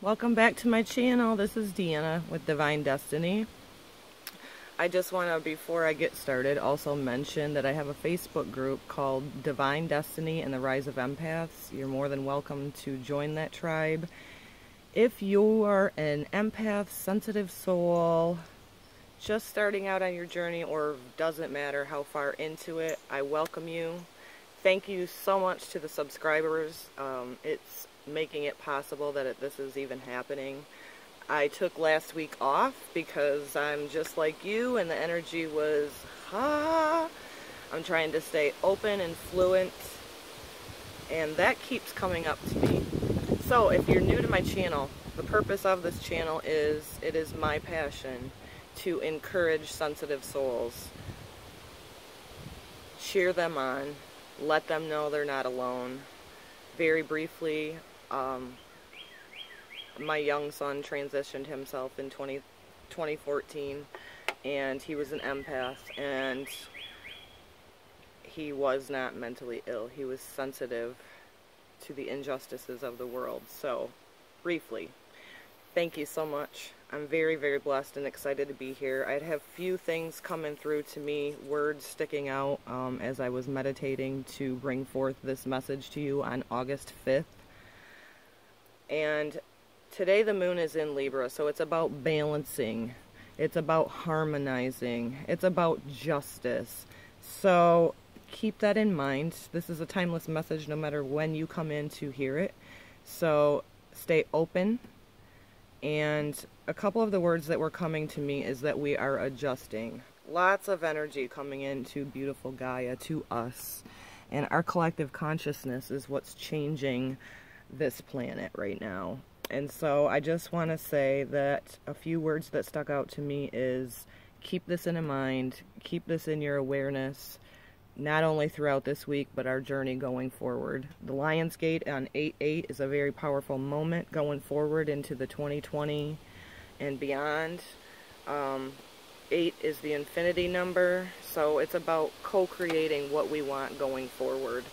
Welcome back to my channel. This is Deanna with Divine Destiny. I just want to, before I get started, also mention that I have a Facebook group called Divine Destiny and the Rise of Empaths. You're more than welcome to join that tribe. If you are an empath, sensitive soul, just starting out on your journey or doesn't matter how far into it, I welcome you. Thank you so much to the subscribers. Um, it's making it possible that it, this is even happening. I took last week off because I'm just like you and the energy was, ha. I'm trying to stay open and fluent and that keeps coming up to me. So if you're new to my channel, the purpose of this channel is, it is my passion to encourage sensitive souls. Cheer them on, let them know they're not alone. Very briefly, um, my young son transitioned himself in 20, 2014 and he was an empath and he was not mentally ill. He was sensitive to the injustices of the world. So, briefly, thank you so much. I'm very, very blessed and excited to be here. I'd have few things coming through to me, words sticking out um, as I was meditating to bring forth this message to you on August 5th. And today the moon is in Libra, so it's about balancing. It's about harmonizing. It's about justice. So keep that in mind. This is a timeless message no matter when you come in to hear it. So stay open. And a couple of the words that were coming to me is that we are adjusting. Lots of energy coming into beautiful Gaia, to us. And our collective consciousness is what's changing this planet right now. And so I just want to say that a few words that stuck out to me is keep this in mind, keep this in your awareness, not only throughout this week, but our journey going forward. The Lion's Gate on 8-8 is a very powerful moment going forward into the 2020 and beyond. Um, 8 is the infinity number, so it's about co-creating what we want going forward,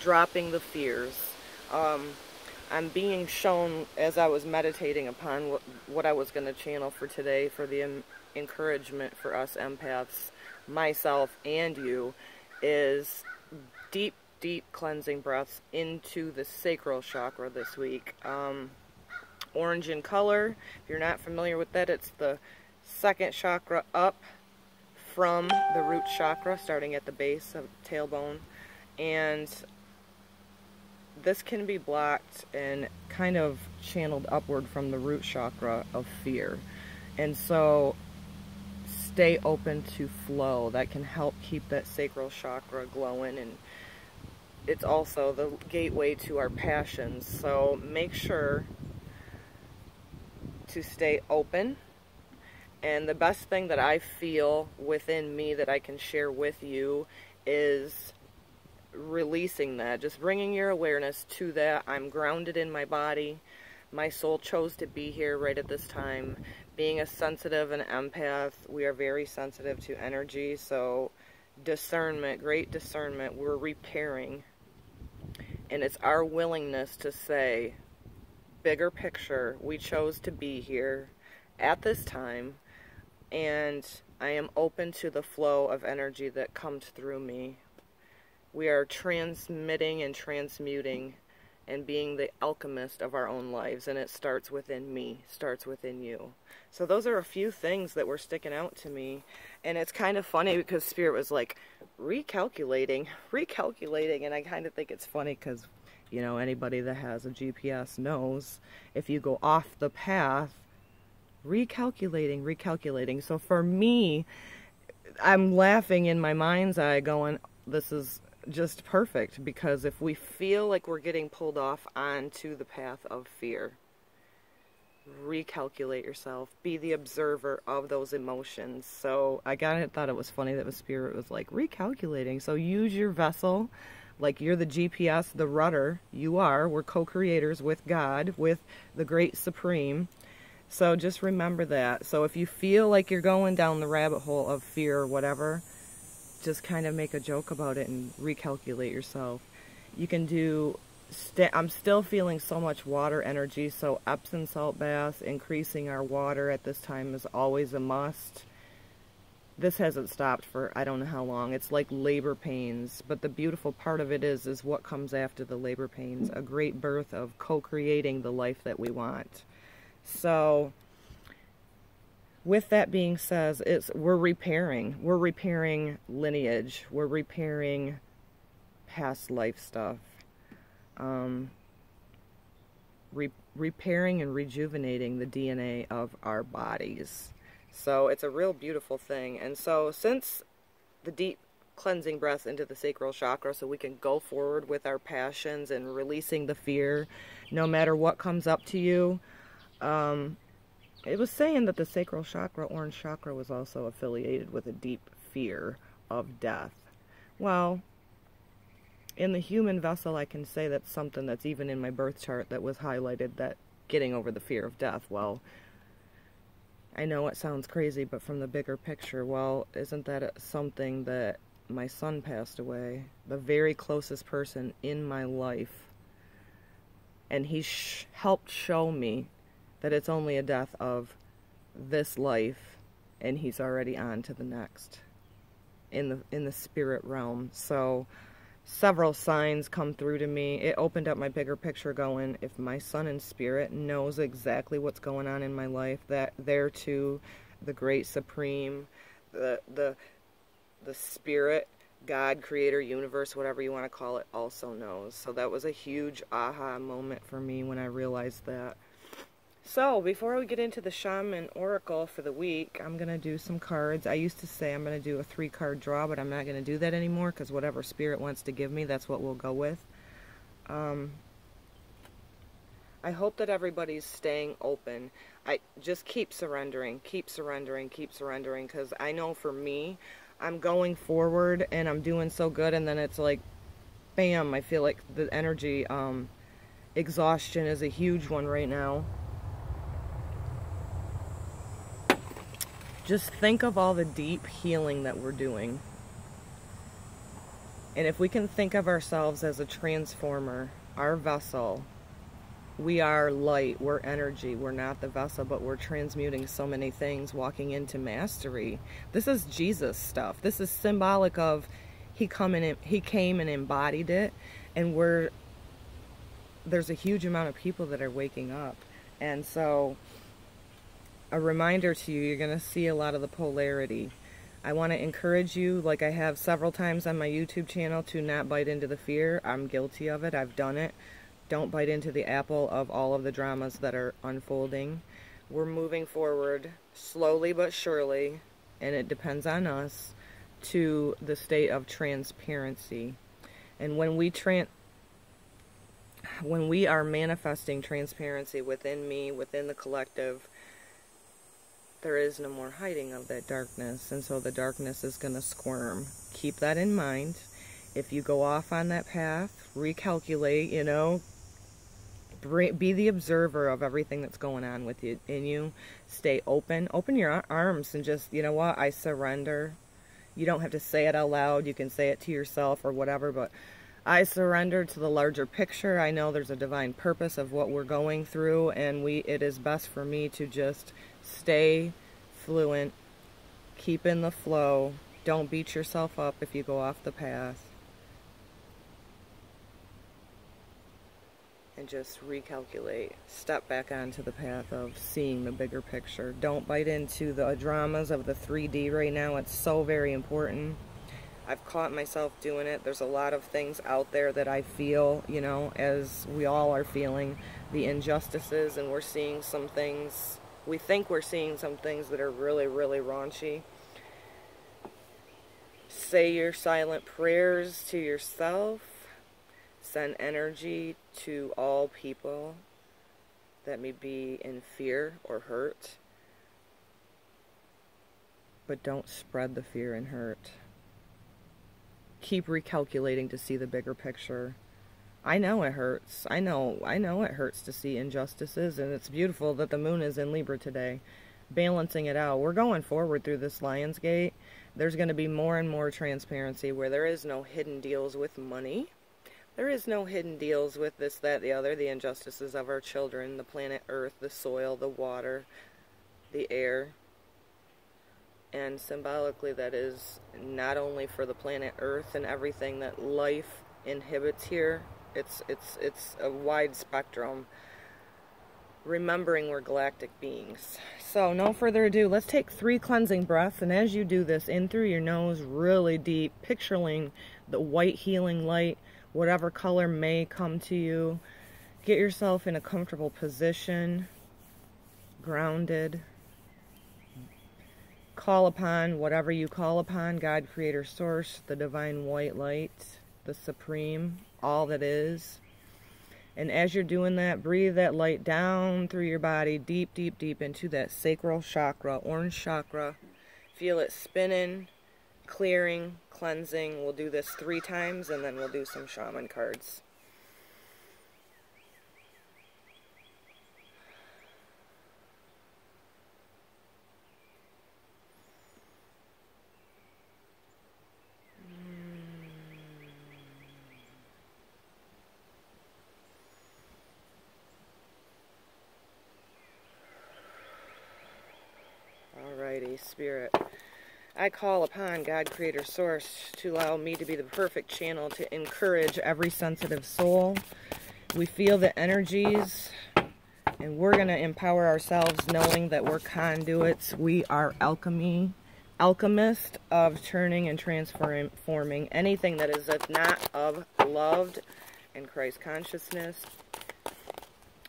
dropping the fears. Um, I'm being shown as I was meditating upon what, what I was going to channel for today for the encouragement for us empaths, myself and you, is deep, deep cleansing breaths into the sacral chakra this week. Um, orange in color, if you're not familiar with that, it's the second chakra up from the root chakra, starting at the base of the tailbone. And this can be blocked and kind of channeled upward from the root chakra of fear. And so stay open to flow. That can help keep that sacral chakra glowing and it's also the gateway to our passions. So make sure to stay open. And the best thing that I feel within me that I can share with you is releasing that, just bringing your awareness to that. I'm grounded in my body. My soul chose to be here right at this time. Being a sensitive and empath, we are very sensitive to energy, so discernment, great discernment, we're repairing. And it's our willingness to say, bigger picture, we chose to be here at this time, and I am open to the flow of energy that comes through me we are transmitting and transmuting and being the alchemist of our own lives and it starts within me starts within you. So those are a few things that were sticking out to me and it's kind of funny because spirit was like recalculating recalculating and i kind of think it's funny because you know anybody that has a gps knows if you go off the path recalculating recalculating. So for me i'm laughing in my mind's eye going this is just perfect because if we feel like we're getting pulled off onto the path of fear, recalculate yourself. Be the observer of those emotions. So I kind of thought it was funny that the spirit was like recalculating. So use your vessel like you're the GPS, the rudder. You are. We're co-creators with God, with the great supreme. So just remember that. So if you feel like you're going down the rabbit hole of fear or whatever, just kind of make a joke about it and recalculate yourself. You can do st I'm still feeling so much water energy, so Epsom salt baths, increasing our water at this time is always a must. This hasn't stopped for I don't know how long. It's like labor pains, but the beautiful part of it is is what comes after the labor pains, a great birth of co-creating the life that we want. So with that being said, it's we're repairing. We're repairing lineage. We're repairing past life stuff um, re repairing and rejuvenating the DNA of our bodies. So it's a real beautiful thing. And so since the deep cleansing breath into the sacral chakra so we can go forward with our passions and releasing the fear no matter what comes up to you. Um, it was saying that the sacral chakra, orange chakra, was also affiliated with a deep fear of death. Well, in the human vessel, I can say that's something that's even in my birth chart that was highlighted that getting over the fear of death. Well, I know it sounds crazy, but from the bigger picture, well, isn't that something that my son passed away? The very closest person in my life. And he sh helped show me that it's only a death of this life and he's already on to the next in the in the spirit realm. So several signs come through to me. It opened up my bigger picture going, if my son in spirit knows exactly what's going on in my life, that there too, the great supreme, the the the spirit, God, creator, universe, whatever you want to call it, also knows. So that was a huge aha moment for me when I realized that. So, before we get into the Shaman Oracle for the week, I'm going to do some cards. I used to say I'm going to do a three card draw, but I'm not going to do that anymore because whatever Spirit wants to give me, that's what we'll go with. Um, I hope that everybody's staying open. I just keep surrendering, keep surrendering, keep surrendering because I know for me, I'm going forward and I'm doing so good, and then it's like, bam, I feel like the energy um, exhaustion is a huge one right now. Just think of all the deep healing that we're doing. And if we can think of ourselves as a transformer, our vessel, we are light, we're energy, we're not the vessel, but we're transmuting so many things, walking into mastery. This is Jesus stuff. This is symbolic of he come he came and embodied it, and we're there's a huge amount of people that are waking up. And so a reminder to you, you're going to see a lot of the polarity. I want to encourage you, like I have several times on my YouTube channel, to not bite into the fear. I'm guilty of it. I've done it. Don't bite into the apple of all of the dramas that are unfolding. We're moving forward slowly but surely, and it depends on us, to the state of transparency. And when we tran when we are manifesting transparency within me, within the collective, there is no more hiding of that darkness, and so the darkness is going to squirm. Keep that in mind. If you go off on that path, recalculate, you know, be the observer of everything that's going on with you in you. Stay open. Open your arms and just, you know what, I surrender. You don't have to say it out loud. You can say it to yourself or whatever, but I surrender to the larger picture. I know there's a divine purpose of what we're going through, and we it is best for me to just stay fluent, keep in the flow, don't beat yourself up if you go off the path. And just recalculate. Step back onto the path of seeing the bigger picture. Don't bite into the dramas of the 3D right now. It's so very important. I've caught myself doing it. There's a lot of things out there that I feel, you know, as we all are feeling the injustices, and we're seeing some things we think we're seeing some things that are really, really raunchy. Say your silent prayers to yourself. Send energy to all people that may be in fear or hurt. But don't spread the fear and hurt. Keep recalculating to see the bigger picture. I know it hurts. I know, I know it hurts to see injustices, and it's beautiful that the moon is in Libra today, balancing it out. We're going forward through this Lion's Gate. There's going to be more and more transparency where there is no hidden deals with money. There is no hidden deals with this, that, the other, the injustices of our children, the planet Earth, the soil, the water, the air. And symbolically, that is not only for the planet Earth and everything that life inhibits here. It's it's it's a wide spectrum. Remembering we're galactic beings. So, no further ado, let's take three cleansing breaths. And as you do this, in through your nose, really deep, picturing the white healing light whatever color may come to you. Get yourself in a comfortable position, grounded. Call upon whatever you call upon God, Creator, Source, the Divine White Light, the Supreme, all that is. And as you're doing that, breathe that light down through your body, deep, deep, deep into that sacral chakra, orange chakra. Feel it spinning, clearing, cleansing. We'll do this three times and then we'll do some shaman cards. Alrighty, Spirit. I call upon God, Creator, Source, to allow me to be the perfect channel to encourage every sensitive soul. We feel the energies, and we're going to empower ourselves knowing that we're conduits. We are alchemy, alchemist of turning and transforming anything that is not of loved and Christ consciousness.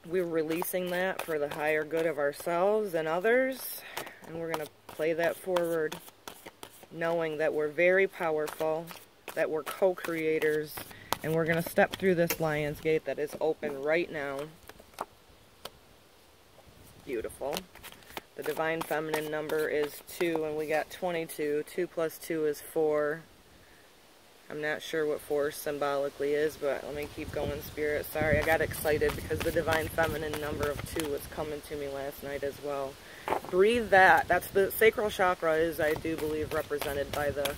We're releasing that for the higher good of ourselves and others, and we're going to play that forward knowing that we're very powerful, that we're co-creators, and we're going to step through this lion's gate that is open right now. Beautiful. The divine feminine number is 2, and we got 22. 2 plus 2 is 4. I'm not sure what 4 symbolically is, but let me keep going, Spirit. Sorry, I got excited because the divine feminine number of 2 was coming to me last night as well breathe that. That's the sacral chakra is, I do believe, represented by the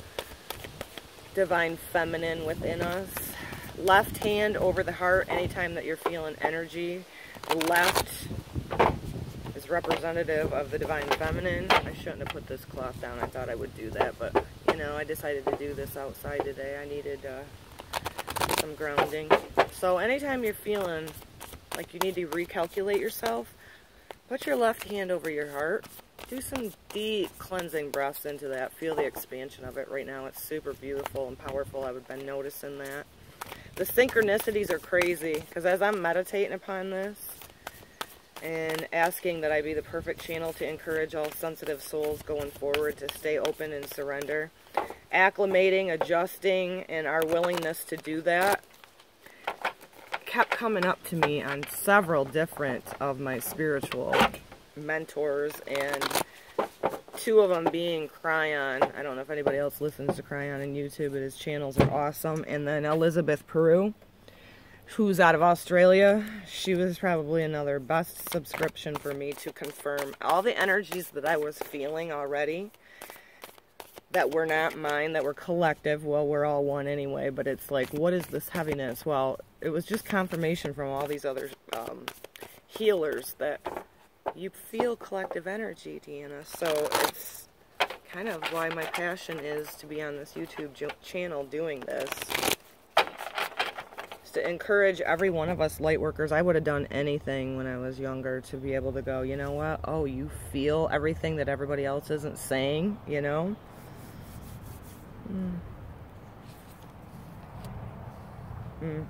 divine feminine within us. Left hand over the heart anytime that you're feeling energy. Left is representative of the divine feminine. I shouldn't have put this cloth down. I thought I would do that, but, you know, I decided to do this outside today. I needed uh, some grounding. So anytime you're feeling like you need to recalculate yourself, Put your left hand over your heart. Do some deep cleansing breaths into that. Feel the expansion of it right now. It's super beautiful and powerful. I've been noticing that. The synchronicities are crazy because as I'm meditating upon this and asking that I be the perfect channel to encourage all sensitive souls going forward to stay open and surrender, acclimating, adjusting, and our willingness to do that kept coming up to me on several different of my spiritual mentors and two of them being Kryon. I don't know if anybody else listens to Kryon on YouTube, but his channels are awesome. And then Elizabeth Peru, who's out of Australia. She was probably another best subscription for me to confirm all the energies that I was feeling already that were not mine, that were collective. Well, we're all one anyway, but it's like, what is this heaviness? Well, it was just confirmation from all these other um, healers that you feel collective energy, Deanna. So it's kind of why my passion is to be on this YouTube channel doing this. to encourage every one of us light workers. I would have done anything when I was younger to be able to go, you know what? Oh, you feel everything that everybody else isn't saying, you know? Mm. Mm.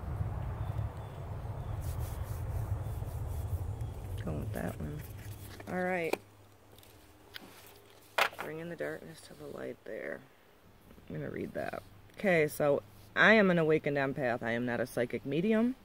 Going with that one. Alright. Bringing in the darkness to the light there. I'm going to read that. Okay, so I am an awakened empath. I am not a psychic medium.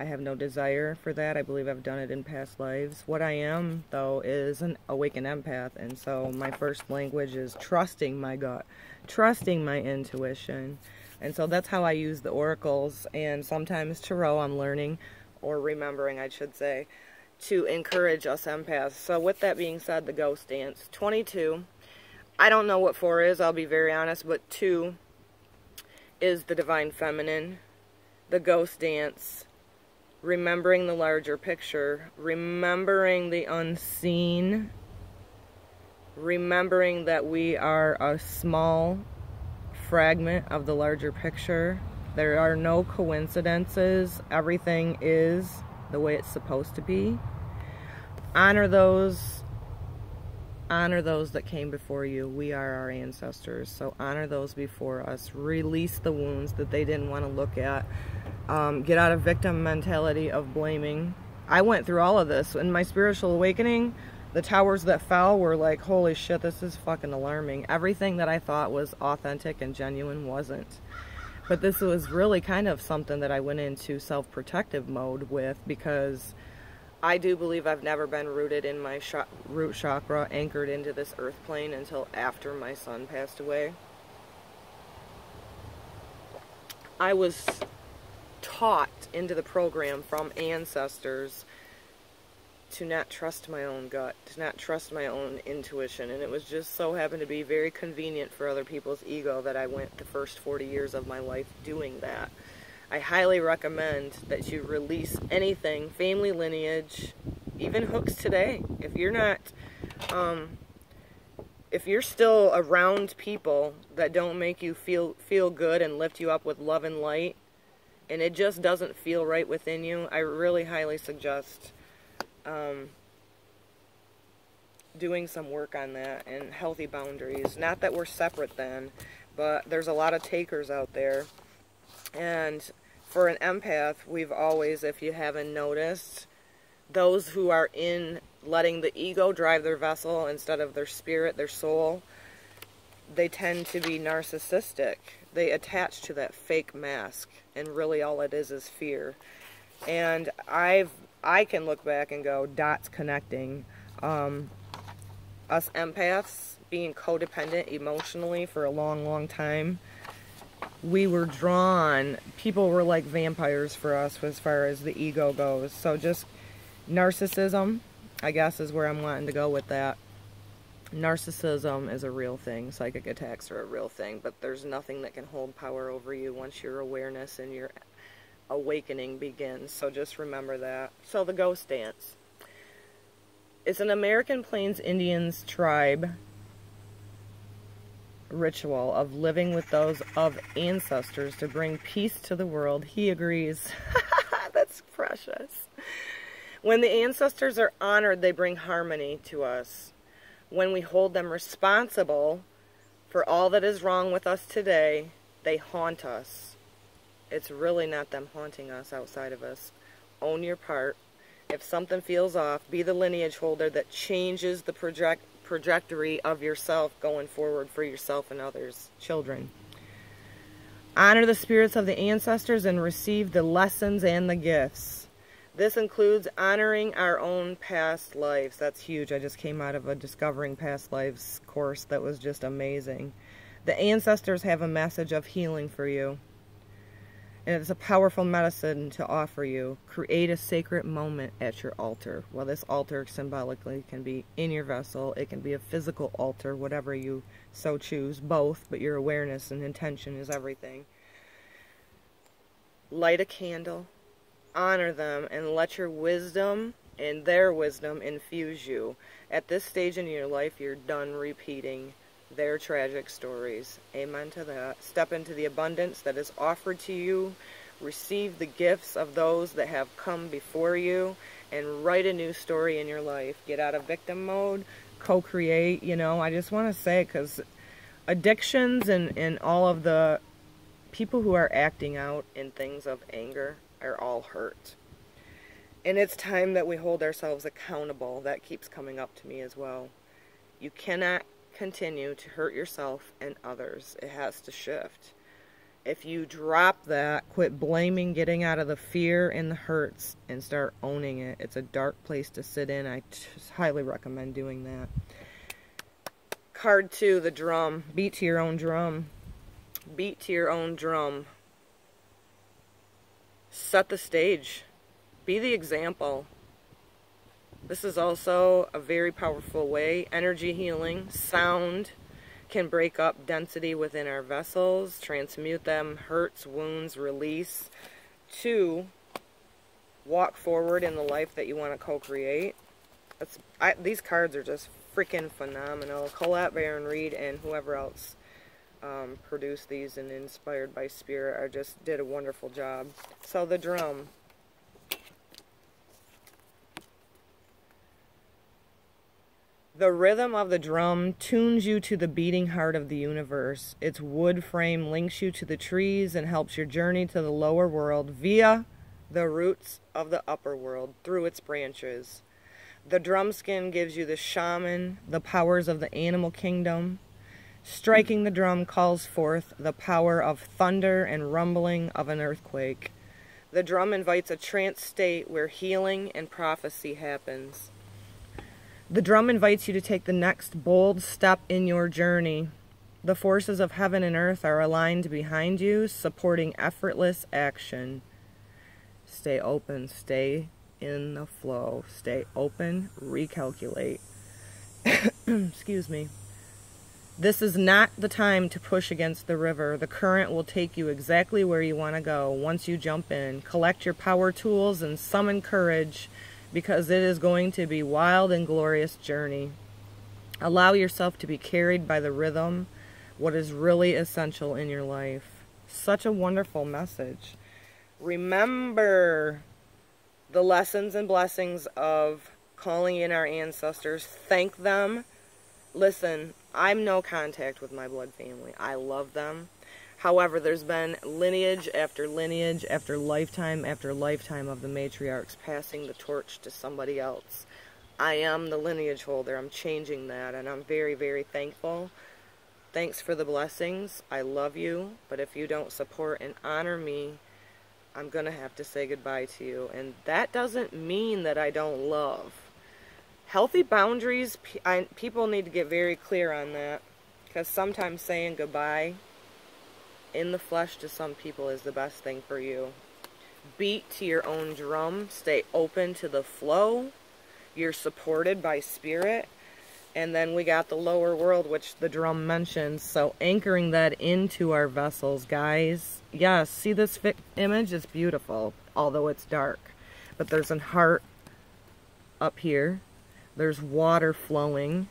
I have no desire for that. I believe I've done it in past lives. What I am, though, is an awakened empath. And so my first language is trusting my gut, trusting my intuition. And so that's how I use the oracles. And sometimes tarot I'm learning, or remembering, I should say, to encourage us empaths. So with that being said, the ghost dance. 22. I don't know what 4 is, I'll be very honest, but 2 is the divine feminine the ghost dance, remembering the larger picture, remembering the unseen, remembering that we are a small fragment of the larger picture. There are no coincidences. Everything is the way it's supposed to be. Honor those honor those that came before you. We are our ancestors, so honor those before us. Release the wounds that they didn't want to look at. Um, get out of victim mentality of blaming. I went through all of this in my spiritual awakening. The towers that fell were like, holy shit, this is fucking alarming. Everything that I thought was authentic and genuine wasn't. But this was really kind of something that I went into self protective mode with because I do believe I've never been rooted in my root chakra, anchored into this earth plane until after my son passed away. I was taught into the program from ancestors to not trust my own gut, to not trust my own intuition. And it was just so happened to be very convenient for other people's ego that I went the first 40 years of my life doing that. I highly recommend that you release anything, family lineage, even hooks today. If you're not, um, if you're still around people that don't make you feel feel good and lift you up with love and light, and it just doesn't feel right within you, I really highly suggest um, doing some work on that and healthy boundaries. Not that we're separate then, but there's a lot of takers out there. And for an empath, we've always, if you haven't noticed, those who are in letting the ego drive their vessel instead of their spirit, their soul, they tend to be narcissistic. They attach to that fake mask, and really all it is is fear. And I've I can look back and go, dots connecting. Um, us empaths being codependent emotionally for a long, long time, we were drawn, people were like vampires for us as far as the ego goes. So just narcissism, I guess, is where I'm wanting to go with that. Narcissism is a real thing. Psychic attacks are a real thing, but there's nothing that can hold power over you once your awareness and your awakening begins. So just remember that. So the ghost dance. It's an American Plains Indians tribe ritual of living with those of ancestors to bring peace to the world. He agrees. That's precious. When the ancestors are honored, they bring harmony to us. When we hold them responsible for all that is wrong with us today, they haunt us. It's really not them haunting us outside of us. Own your part. If something feels off, be the lineage holder that changes the project trajectory of yourself going forward for yourself and others, children. Honor the spirits of the ancestors and receive the lessons and the gifts. This includes honoring our own past lives. That's huge. I just came out of a Discovering Past Lives course that was just amazing. The ancestors have a message of healing for you and it's a powerful medicine to offer you. Create a sacred moment at your altar. Well, this altar symbolically can be in your vessel, it can be a physical altar, whatever you so choose, both, but your awareness and intention is everything. Light a candle, honor them, and let your wisdom and their wisdom infuse you. At this stage in your life, you're done repeating their tragic stories. Amen to that. Step into the abundance that is offered to you. Receive the gifts of those that have come before you and write a new story in your life. Get out of victim mode, co-create, you know. I just want to say because addictions and, and all of the people who are acting out in things of anger are all hurt. And it's time that we hold ourselves accountable. That keeps coming up to me as well. You cannot continue to hurt yourself and others. It has to shift. If you drop that, quit blaming, getting out of the fear and the hurts, and start owning it. It's a dark place to sit in. I highly recommend doing that. Card two, the drum. Beat to your own drum. Beat to your own drum. Set the stage. Be the example. This is also a very powerful way. Energy healing, sound can break up density within our vessels, transmute them, hurts, wounds, release. to walk forward in the life that you want to co-create. These cards are just freaking phenomenal. Colette Baron Reid and whoever else um, produced these and inspired by Spirit I just did a wonderful job. So the drum. The rhythm of the drum tunes you to the beating heart of the universe. Its wood frame links you to the trees and helps your journey to the lower world via the roots of the upper world through its branches. The drum skin gives you the shaman, the powers of the animal kingdom. Striking the drum calls forth the power of thunder and rumbling of an earthquake. The drum invites a trance state where healing and prophecy happens. The drum invites you to take the next bold step in your journey. The forces of heaven and earth are aligned behind you, supporting effortless action. Stay open, stay in the flow, stay open, recalculate. Excuse me. This is not the time to push against the river. The current will take you exactly where you want to go once you jump in. Collect your power tools and summon courage because it is going to be wild and glorious journey. Allow yourself to be carried by the rhythm, what is really essential in your life. Such a wonderful message. Remember the lessons and blessings of calling in our ancestors. Thank them. Listen, I'm no contact with my blood family. I love them. However, there's been lineage after lineage after lifetime after lifetime of the matriarchs passing the torch to somebody else. I am the lineage holder. I'm changing that, and I'm very, very thankful. Thanks for the blessings. I love you, but if you don't support and honor me, I'm going to have to say goodbye to you. And that doesn't mean that I don't love. Healthy boundaries, I, people need to get very clear on that. Because sometimes saying goodbye in the flesh to some people is the best thing for you. Beat to your own drum. Stay open to the flow. You're supported by spirit. And then we got the lower world, which the drum mentions. So anchoring that into our vessels, guys. Yes, see this image? It's beautiful, although it's dark. But there's a heart up here. There's water flowing.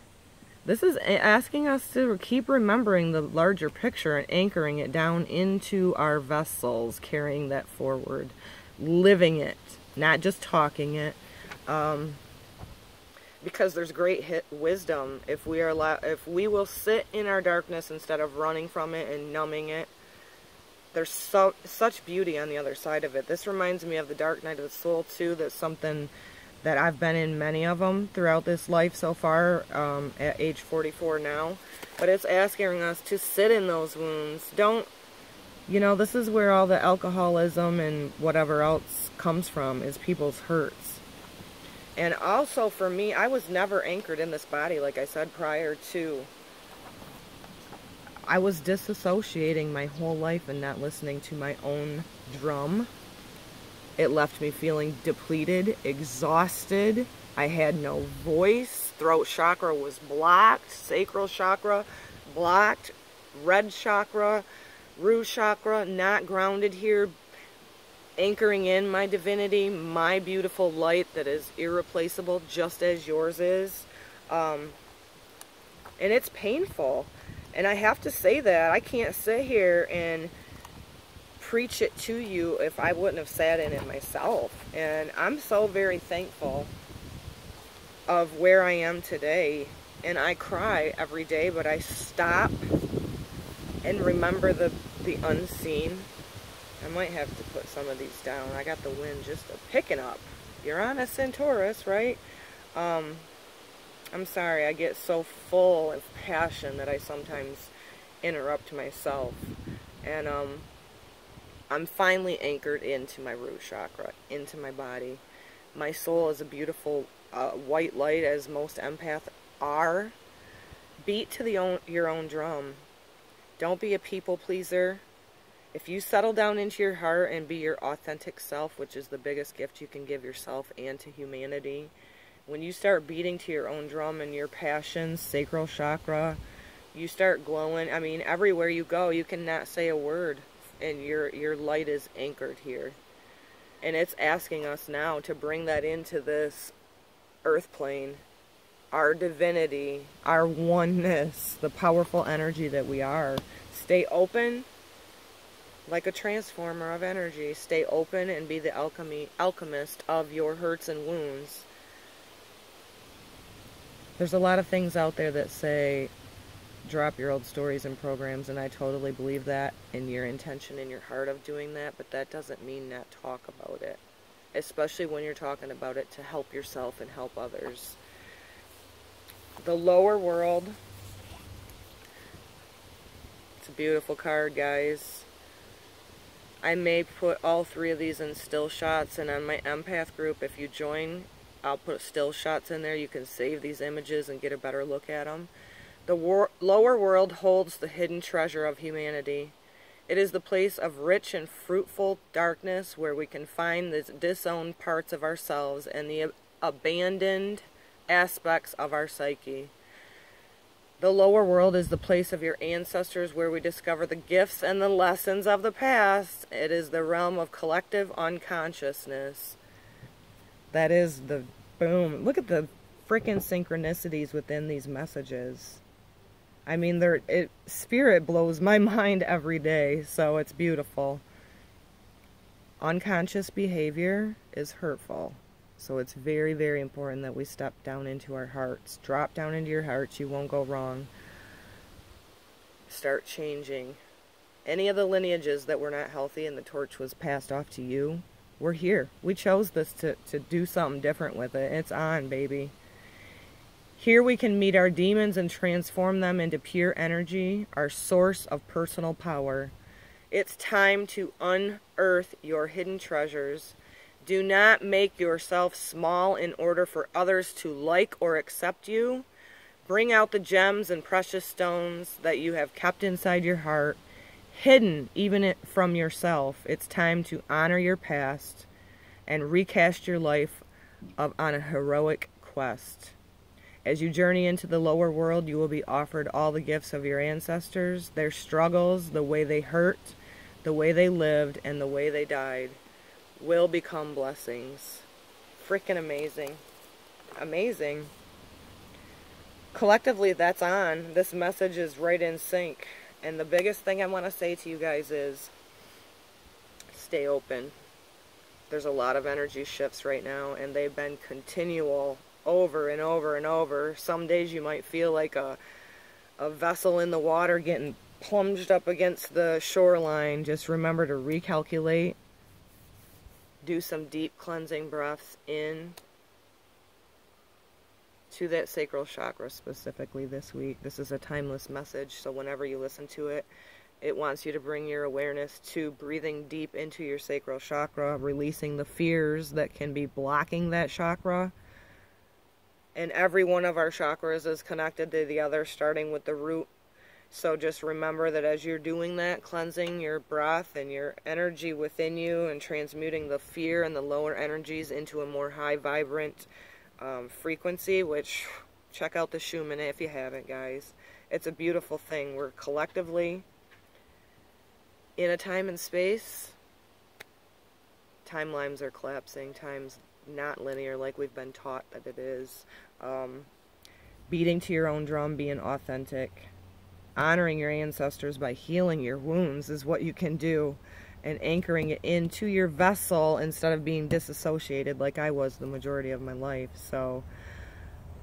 This is asking us to keep remembering the larger picture and anchoring it down into our vessels, carrying that forward, living it, not just talking it. Um, because there's great wisdom if we are if we will sit in our darkness instead of running from it and numbing it. There's so such beauty on the other side of it. This reminds me of the Dark Night of the Soul too. That something that I've been in many of them throughout this life so far um, at age 44 now. But it's asking us to sit in those wounds. Don't, you know, this is where all the alcoholism and whatever else comes from is people's hurts. And also for me, I was never anchored in this body, like I said prior to. I was disassociating my whole life and not listening to my own drum it left me feeling depleted, exhausted. I had no voice. Throat chakra was blocked. Sacral chakra blocked. Red chakra, root chakra not grounded here. Anchoring in my divinity, my beautiful light that is irreplaceable just as yours is. Um, and it's painful. And I have to say that. I can't sit here and preach it to you if I wouldn't have sat in it myself. And I'm so very thankful of where I am today. And I cry every day, but I stop and remember the, the unseen. I might have to put some of these down. I got the wind just picking up. Uranus in Taurus, right? Um, I'm sorry, I get so full of passion that I sometimes interrupt myself. And um, I'm finally anchored into my root chakra, into my body. My soul is a beautiful uh, white light, as most empaths are. Beat to the own, your own drum. Don't be a people pleaser. If you settle down into your heart and be your authentic self, which is the biggest gift you can give yourself and to humanity, when you start beating to your own drum and your passions, sacral chakra, you start glowing. I mean, everywhere you go, you cannot say a word and your your light is anchored here And it's asking us now to bring that into this earth plane, our divinity, our oneness, the powerful energy that we are. Stay open like a transformer of energy. Stay open and be the alchemy alchemist of your hurts and wounds. There's a lot of things out there that say drop your old stories and programs, and I totally believe that in your intention in your heart of doing that, but that doesn't mean not talk about it, especially when you're talking about it to help yourself and help others. The lower world. It's a beautiful card, guys. I may put all three of these in still shots, and on my empath group, if you join, I'll put still shots in there. You can save these images and get a better look at them. The war lower world holds the hidden treasure of humanity. It is the place of rich and fruitful darkness where we can find the disowned parts of ourselves and the abandoned aspects of our psyche. The lower world is the place of your ancestors where we discover the gifts and the lessons of the past. It is the realm of collective unconsciousness. That is the boom. Look at the freaking synchronicities within these messages. I mean, there it spirit blows my mind every day, so it's beautiful. Unconscious behavior is hurtful. So it's very, very important that we step down into our hearts. Drop down into your hearts. You won't go wrong. Start changing. Any of the lineages that were not healthy and the torch was passed off to you, we're here. We chose this to, to do something different with it. It's on, baby. Here we can meet our demons and transform them into pure energy, our source of personal power. It's time to unearth your hidden treasures. Do not make yourself small in order for others to like or accept you. Bring out the gems and precious stones that you have kept inside your heart, hidden even from yourself. It's time to honor your past and recast your life on a heroic quest. As you journey into the lower world, you will be offered all the gifts of your ancestors, their struggles, the way they hurt, the way they lived, and the way they died will become blessings. Freaking amazing. Amazing. Collectively, that's on. This message is right in sync. And the biggest thing I want to say to you guys is stay open. There's a lot of energy shifts right now, and they've been continual over and over and over. Some days you might feel like a, a vessel in the water getting plunged up against the shoreline. Just remember to recalculate. Do some deep cleansing breaths in to that sacral chakra specifically this week. This is a timeless message, so whenever you listen to it, it wants you to bring your awareness to breathing deep into your sacral chakra, releasing the fears that can be blocking that chakra and every one of our chakras is connected to the other, starting with the root. So just remember that as you're doing that, cleansing your breath and your energy within you and transmuting the fear and the lower energies into a more high vibrant um, frequency, which check out the Schumann if you haven't, guys. It's a beautiful thing. We're collectively in a time and space. Timelines are collapsing. Time's not linear like we've been taught that it is um, beating to your own drum, being authentic, honoring your ancestors by healing your wounds is what you can do, and anchoring it into your vessel instead of being disassociated like I was the majority of my life. So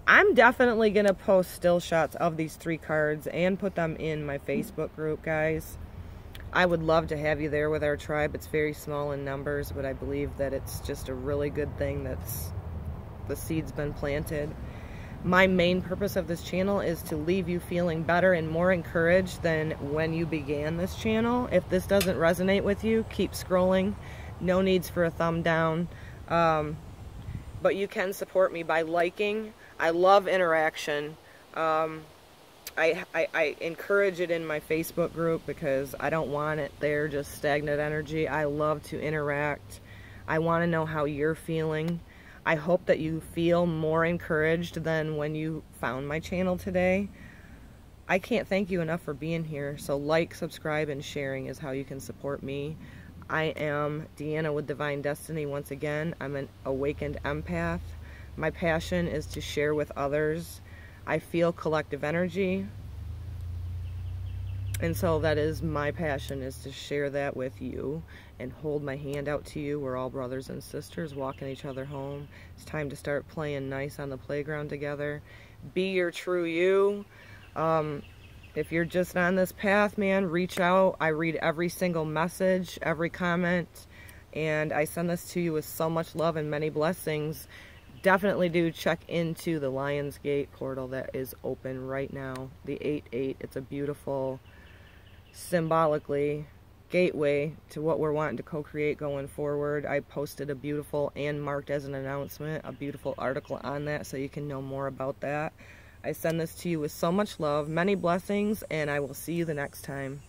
I'm definitely going to post still shots of these three cards and put them in my Facebook group, guys. I would love to have you there with our tribe. It's very small in numbers, but I believe that it's just a really good thing that's the seed's been planted. My main purpose of this channel is to leave you feeling better and more encouraged than when you began this channel. If this doesn't resonate with you, keep scrolling. No needs for a thumb down. Um, but you can support me by liking. I love interaction. Um, I, I, I, encourage it in my Facebook group because I don't want it there just stagnant energy. I love to interact. I want to know how you're feeling. I hope that you feel more encouraged than when you found my channel today. I can't thank you enough for being here. So like, subscribe, and sharing is how you can support me. I am Deanna with Divine Destiny once again. I'm an awakened empath. My passion is to share with others. I feel collective energy. And so that is my passion is to share that with you and hold my hand out to you. We're all brothers and sisters walking each other home. It's time to start playing nice on the playground together. Be your true you. Um, if you're just on this path, man, reach out. I read every single message, every comment, and I send this to you with so much love and many blessings. Definitely do check into the Lionsgate portal that is open right now. The 8-8. It's a beautiful, symbolically, gateway to what we're wanting to co-create going forward. I posted a beautiful and marked as an announcement, a beautiful article on that so you can know more about that. I send this to you with so much love, many blessings, and I will see you the next time.